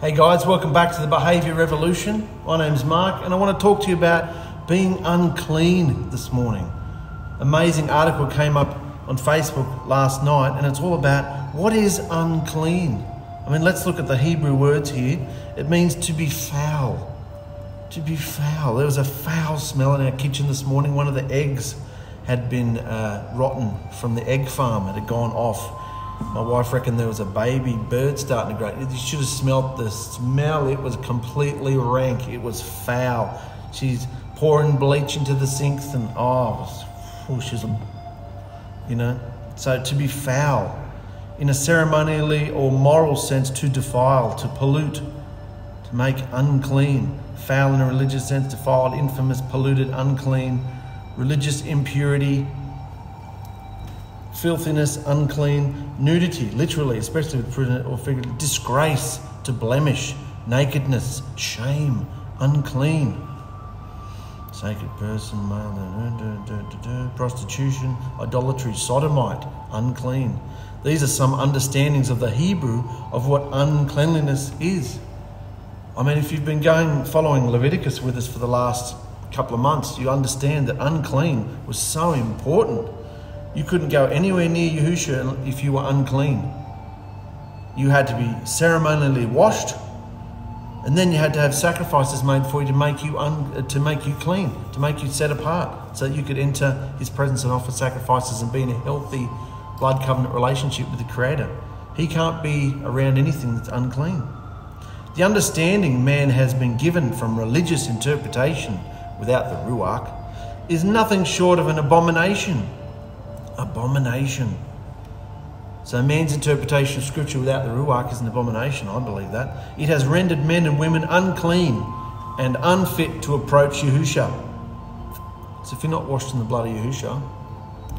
Hey guys, welcome back to the Behaviour Revolution. My name's Mark, and I want to talk to you about being unclean this morning. Amazing article came up on Facebook last night, and it's all about what is unclean. I mean, let's look at the Hebrew words here. It means to be foul. To be foul. There was a foul smell in our kitchen this morning. One of the eggs had been uh, rotten from the egg farm, it had gone off my wife reckoned there was a baby bird starting to grow. You should have smelt the smell. It was completely rank. It was foul. She's pouring bleach into the sinks and oh, oh she's, a, you know. So to be foul, in a ceremonially or moral sense, to defile, to pollute, to make unclean. Foul in a religious sense, defiled, infamous, polluted, unclean, religious impurity, filthiness, unclean, nudity, literally, especially with prudent or figurative, disgrace, to blemish, nakedness, shame, unclean. Sacred person, male, prostitution, idolatry, sodomite, unclean. These are some understandings of the Hebrew of what uncleanliness is. I mean, if you've been going following Leviticus with us for the last couple of months, you understand that unclean was so important. You couldn't go anywhere near Yahusha if you were unclean. You had to be ceremonially washed, and then you had to have sacrifices made for you to make you un, to make you clean, to make you set apart, so that you could enter His presence and offer sacrifices and be in a healthy blood covenant relationship with the Creator. He can't be around anything that's unclean. The understanding man has been given from religious interpretation without the Ruach is nothing short of an abomination abomination. So man's interpretation of scripture without the Ruach is an abomination, I believe that. It has rendered men and women unclean and unfit to approach Yahusha. So if you're not washed in the blood of Yahusha,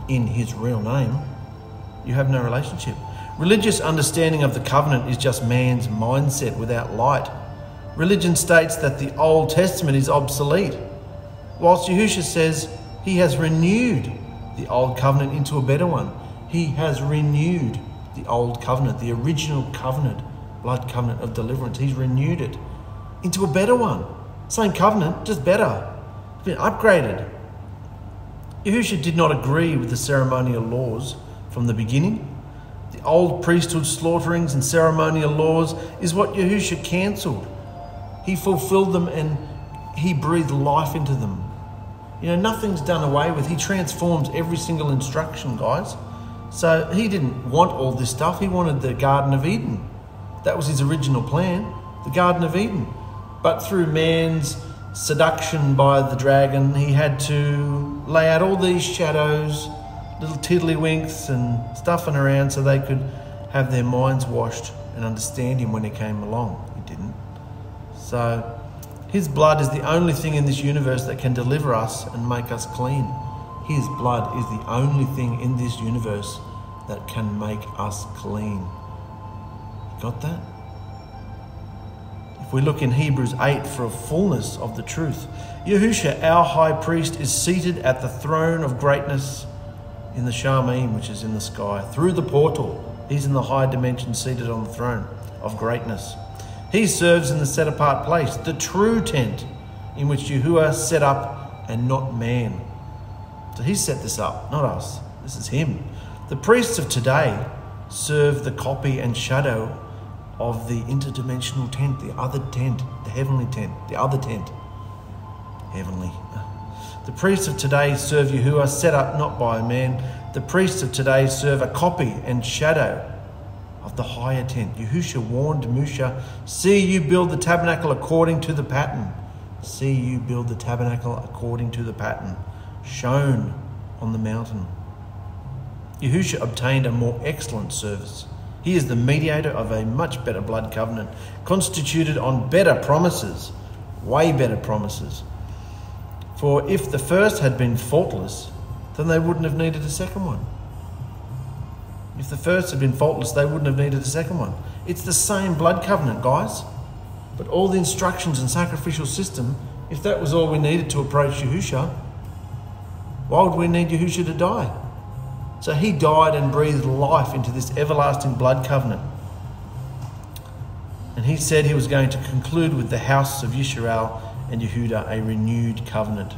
in his real name, you have no relationship. Religious understanding of the covenant is just man's mindset without light. Religion states that the Old Testament is obsolete, whilst Yahusha says he has renewed the old covenant into a better one. He has renewed the old covenant, the original covenant, blood covenant of deliverance. He's renewed it into a better one. Same covenant, just better. It's been upgraded. Yahusha did not agree with the ceremonial laws from the beginning. The old priesthood slaughterings and ceremonial laws is what Yahusha cancelled. He fulfilled them and he breathed life into them. You know, nothing's done away with. He transforms every single instruction, guys. So he didn't want all this stuff. He wanted the Garden of Eden. That was his original plan, the Garden of Eden. But through man's seduction by the dragon, he had to lay out all these shadows, little tiddlywinks and stuffing around so they could have their minds washed and understand him when he came along. He didn't. So his blood is the only thing in this universe that can deliver us and make us clean. His blood is the only thing in this universe that can make us clean. Got that? If we look in Hebrews 8 for a fullness of the truth, Yahusha, our high priest, is seated at the throne of greatness in the Shamayim, which is in the sky, through the portal. He's in the high dimension, seated on the throne of greatness. He serves in the set apart place, the true tent in which Yahuwah set up and not man. So he set this up, not us. This is him. The priests of today serve the copy and shadow of the interdimensional tent, the other tent, the heavenly tent, the other tent. Heavenly. The priests of today serve Yahuwah, set up not by a man. The priests of today serve a copy and shadow of the higher tent. Yahusha warned Musha, See you build the tabernacle according to the pattern. See you build the tabernacle according to the pattern shown on the mountain. Yahusha obtained a more excellent service. He is the mediator of a much better blood covenant, constituted on better promises, way better promises. For if the first had been faultless, then they wouldn't have needed a second one. If the first had been faultless, they wouldn't have needed a second one. It's the same blood covenant, guys. But all the instructions and sacrificial system, if that was all we needed to approach Yahusha, why would we need Yahusha to die? So he died and breathed life into this everlasting blood covenant. And he said he was going to conclude with the house of Yisrael and Yehuda a renewed covenant.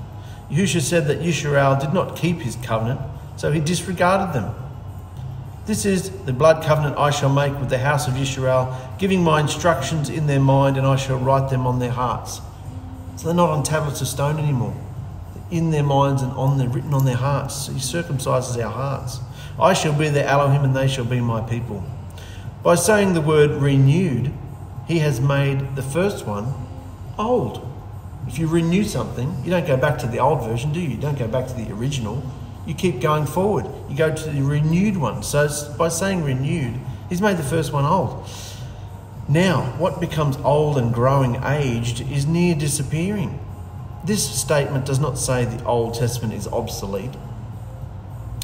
Yahushua said that Yisrael did not keep his covenant, so he disregarded them. This is the blood covenant I shall make with the house of Yisrael, giving my instructions in their mind, and I shall write them on their hearts. So they're not on tablets of stone anymore. They're in their minds and on their written on their hearts. He circumcises our hearts. I shall be their Elohim, and they shall be my people. By saying the word renewed, he has made the first one old. If you renew something, you don't go back to the old version, do you? You don't go back to the original. You keep going forward. You go to the renewed one. So by saying renewed, he's made the first one old. Now, what becomes old and growing aged is near disappearing. This statement does not say the Old Testament is obsolete.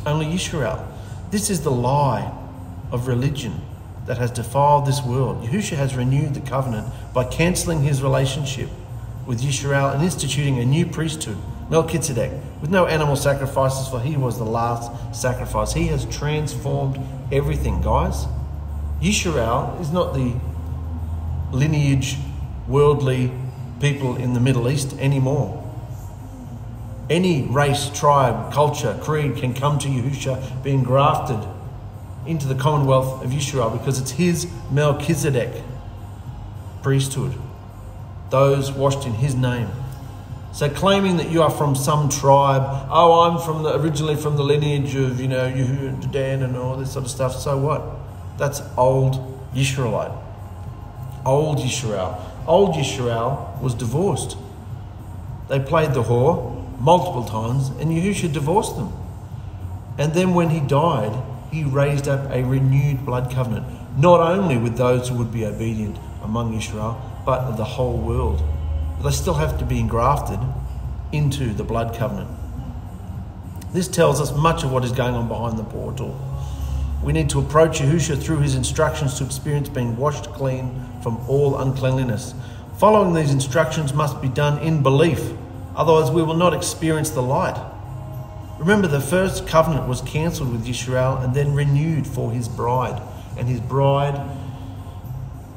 Only Israel. This is the lie of religion that has defiled this world. Yahushua has renewed the covenant by cancelling his relationship with Yisrael and instituting a new priesthood, Melchizedek, with no animal sacrifices, for he was the last sacrifice. He has transformed everything, guys. Yisrael is not the lineage, worldly people in the Middle East anymore. Any race, tribe, culture, creed can come to Yahusha being grafted into the commonwealth of Yisrael because it's his Melchizedek priesthood those washed in his name. So claiming that you are from some tribe, oh, I'm from the, originally from the lineage of, you know, Yehuda, Dan and all this sort of stuff. So what? That's old Yisraelite. Old Yisrael. Old Yisrael was divorced. They played the whore multiple times and Yahusha divorced them. And then when he died, he raised up a renewed blood covenant, not only with those who would be obedient among Israel, but of the whole world. They still have to be engrafted into the blood covenant. This tells us much of what is going on behind the portal. We need to approach Yahusha through his instructions to experience being washed clean from all uncleanliness. Following these instructions must be done in belief, otherwise, we will not experience the light. Remember, the first covenant was cancelled with Yisrael and then renewed for his bride, and his bride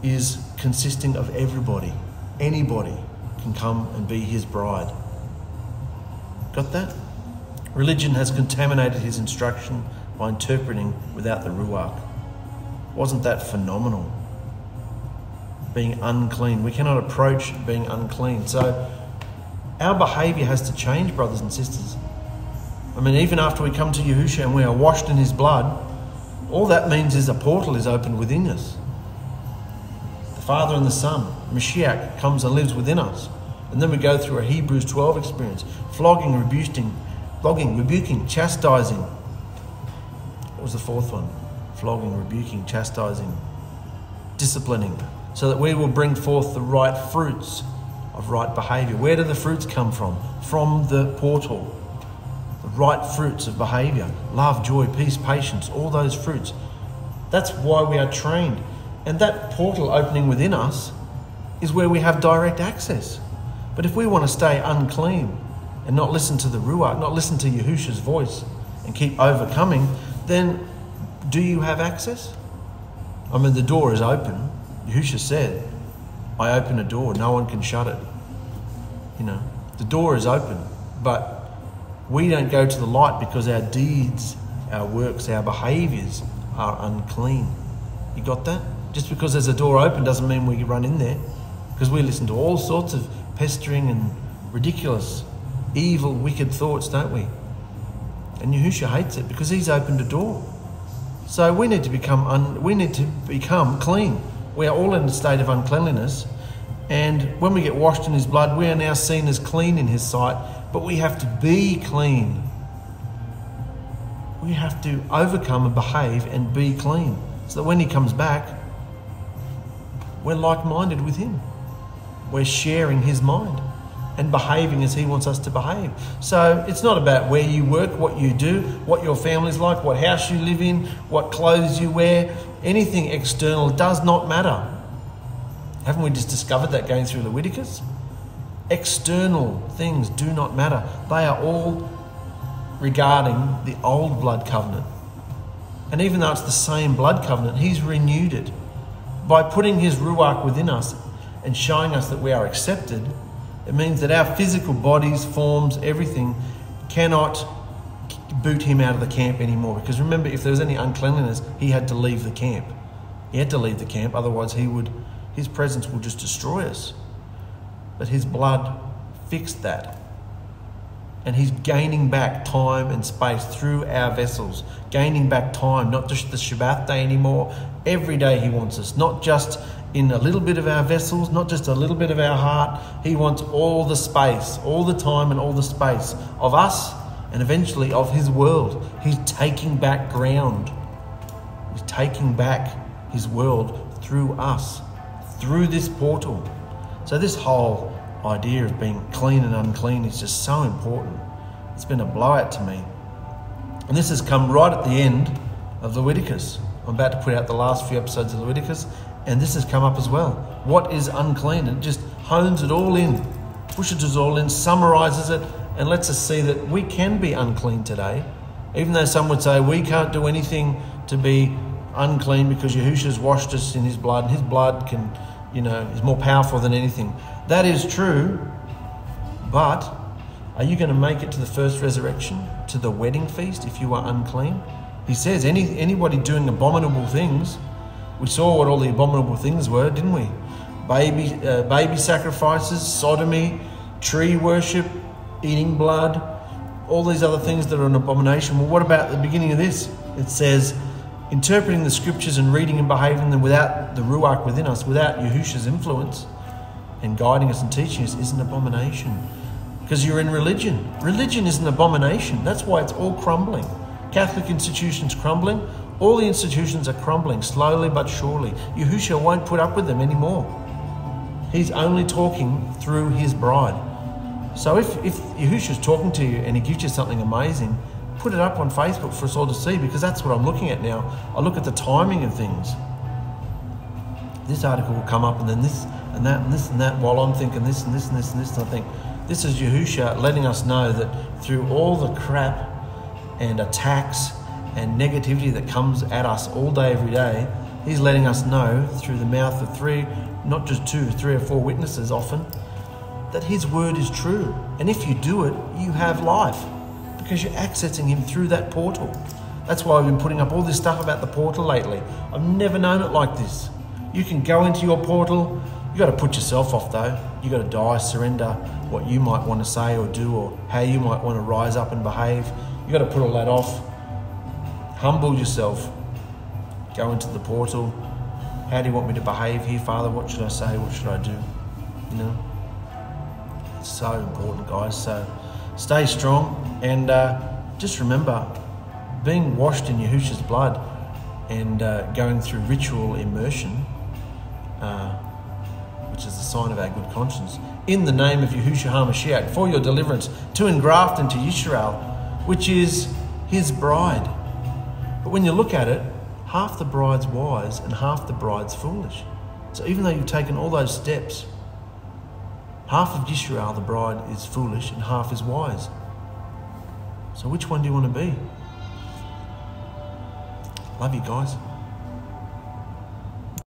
is consisting of everybody. Anybody can come and be his bride. Got that? Religion has contaminated his instruction by interpreting without the Ruach. Wasn't that phenomenal? Being unclean. We cannot approach being unclean. So our behavior has to change, brothers and sisters. I mean, even after we come to Yahushua and we are washed in his blood, all that means is a portal is opened within us. Father and the Son. Mashiach comes and lives within us. And then we go through a Hebrews 12 experience flogging, rebuking, flogging, rebuking, chastising. What was the fourth one? Flogging, rebuking, chastising, disciplining, so that we will bring forth the right fruits of right behavior. Where do the fruits come from? From the portal. The right fruits of behavior love, joy, peace, patience, all those fruits. That's why we are trained. And that portal opening within us is where we have direct access. But if we want to stay unclean and not listen to the Ruach, not listen to Yahusha's voice and keep overcoming, then do you have access? I mean, the door is open. Yahusha said, I open a door, no one can shut it. You know, the door is open, but we don't go to the light because our deeds, our works, our behaviors are unclean. You got that? Just because there's a door open doesn't mean we run in there. Because we listen to all sorts of pestering and ridiculous, evil, wicked thoughts, don't we? And Yahusha hates it because he's opened a door. So we need to become un- we need to become clean. We are all in a state of uncleanliness, and when we get washed in His blood, we are now seen as clean in His sight. But we have to be clean. We have to overcome and behave and be clean, so that when He comes back, we're like minded with Him. We're sharing His mind and behaving as He wants us to behave. So it's not about where you work, what you do, what your family's like, what house you live in, what clothes you wear. Anything external does not matter. Haven't we just discovered that going through Leviticus? External things do not matter. They are all regarding the old blood covenant. And even though it's the same blood covenant, He's renewed it by putting His Ruach within us and showing us that we are accepted, it means that our physical bodies, forms, everything cannot boot him out of the camp anymore. Because remember, if there was any uncleanliness, he had to leave the camp. He had to leave the camp, otherwise he would his presence will just destroy us. But his blood fixed that. And he's gaining back time and space through our vessels, gaining back time, not just the Shabbat day anymore. Every day he wants us, not just in a little bit of our vessels, not just a little bit of our heart. He wants all the space, all the time, and all the space of us and eventually of his world. He's taking back ground. He's taking back his world through us, through this portal. So, this whole idea of being clean and unclean is just so important. It's been a blowout to me. And this has come right at the end of Leviticus. I'm about to put out the last few episodes of Leviticus, and this has come up as well. What is unclean? It just hones it all in, pushes it all in, summarizes it, and lets us see that we can be unclean today. Even though some would say we can't do anything to be unclean because Yahushua's washed us in his blood, and his blood can, you know, is more powerful than anything. That is true, but are you going to make it to the first resurrection, to the wedding feast, if you are unclean? He says, any anybody doing abominable things, we saw what all the abominable things were, didn't we? Baby, uh, baby sacrifices, sodomy, tree worship, eating blood, all these other things that are an abomination. Well, what about the beginning of this? It says, interpreting the scriptures and reading and behaving them without the Ruach within us, without Yahushua's influence and guiding us and teaching us, is an abomination. Because you're in religion. Religion is an abomination. That's why it's all crumbling. Catholic institutions crumbling. All the institutions are crumbling slowly but surely. Yahushua won't put up with them anymore. He's only talking through his bride. So if, if Yahushua's talking to you and he gives you something amazing, put it up on Facebook for us all to see because that's what I'm looking at now. I look at the timing of things. This article will come up and then this and that and this and that while I'm thinking this and this and this and this and I think this is Yahushua letting us know that through all the crap and attacks and negativity that comes at us all day, every day, he's letting us know through the mouth of three, not just two, three or four witnesses often, that His word is true. And if you do it, you have life because you're accessing Him through that portal. That's why I've been putting up all this stuff about the portal lately. I've never known it like this. You can go into your portal, you got to put yourself off though. You got to die, surrender what you might want to say or do, or how you might want to rise up and behave. You got to put all that off. Humble yourself. Go into the portal. How do you want me to behave here, Father? What should I say? What should I do? You know it's so important, guys. So stay strong and uh, just remember being washed in Yahushua's blood and uh, going through ritual immersion, uh, which is the sign of our good conscience, in the name of Yahushua HaMashiach for your deliverance, to engraft into Yisrael, which is his bride. But when you look at it, half the bride's wise and half the bride's foolish. So even though you've taken all those steps, Half of Yisrael, the bride, is foolish and half is wise. So which one do you want to be? Love you guys.